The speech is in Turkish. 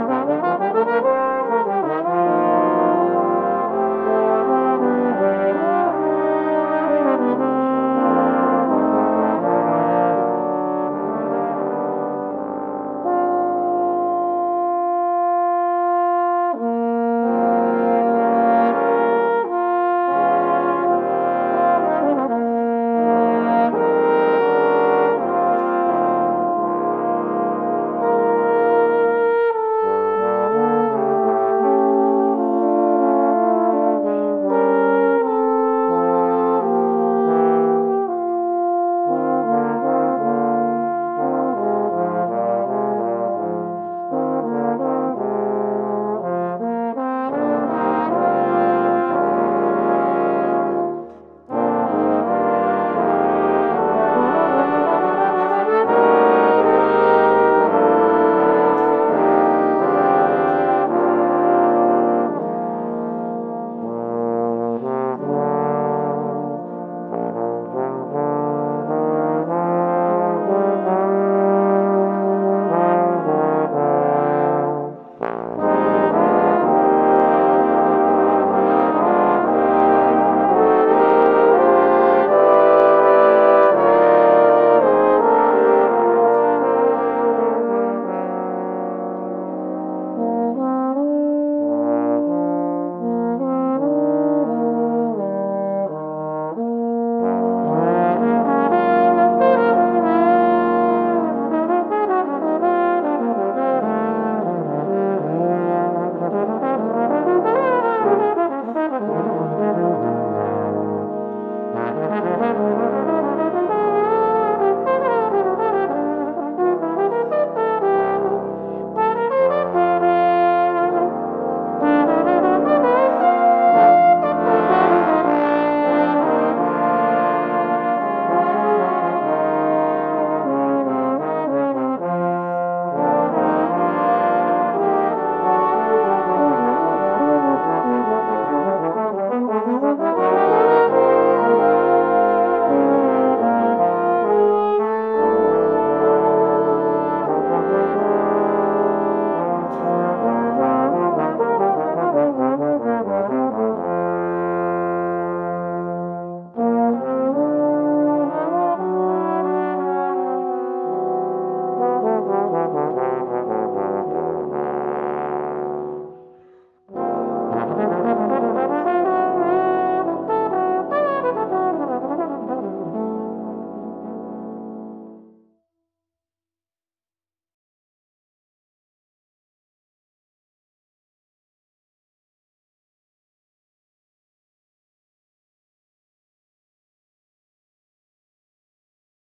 Müzik